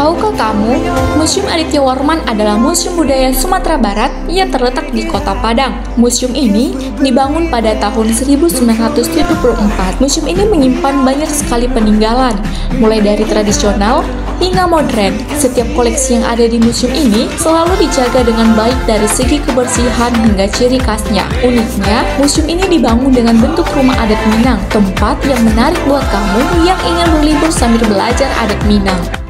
Tahukah kamu, Museum Aditya Warman adalah museum budaya Sumatera Barat yang terletak di Kota Padang. Museum ini dibangun pada tahun 1974. Museum ini menyimpan banyak sekali peninggalan, mulai dari tradisional hingga modern. Setiap koleksi yang ada di museum ini selalu dijaga dengan baik dari segi kebersihan hingga ciri khasnya. Uniknya, museum ini dibangun dengan bentuk rumah adat Minang, tempat yang menarik buat kamu yang ingin berlibur sambil belajar adat Minang.